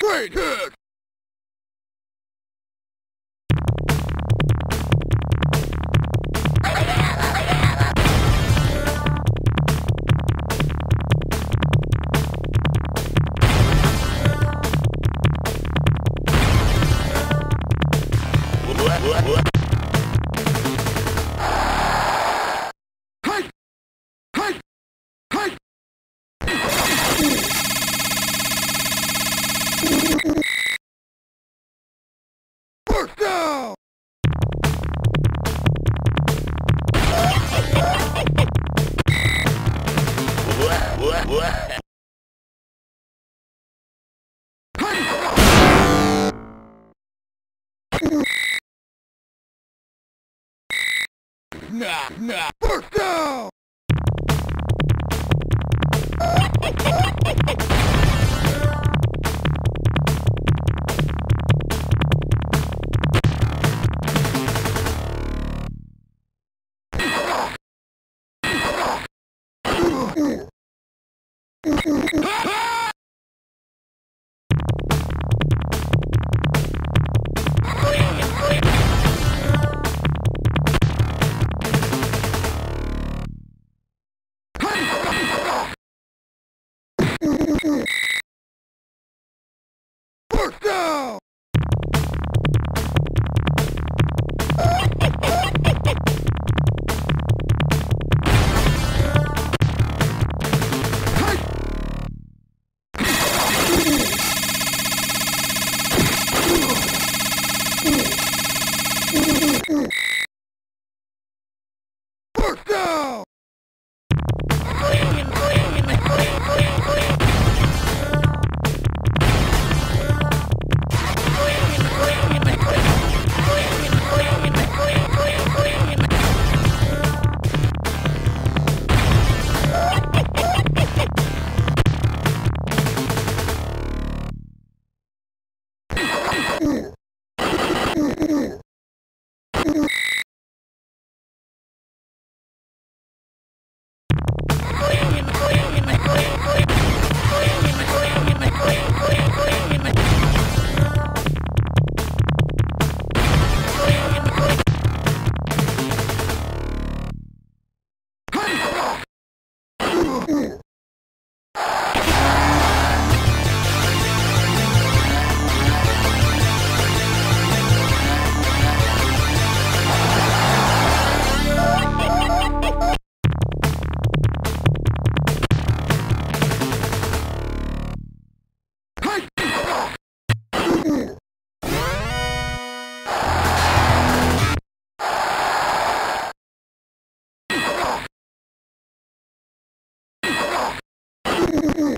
Great hit! Nah, nah. First down!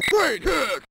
Straight hit!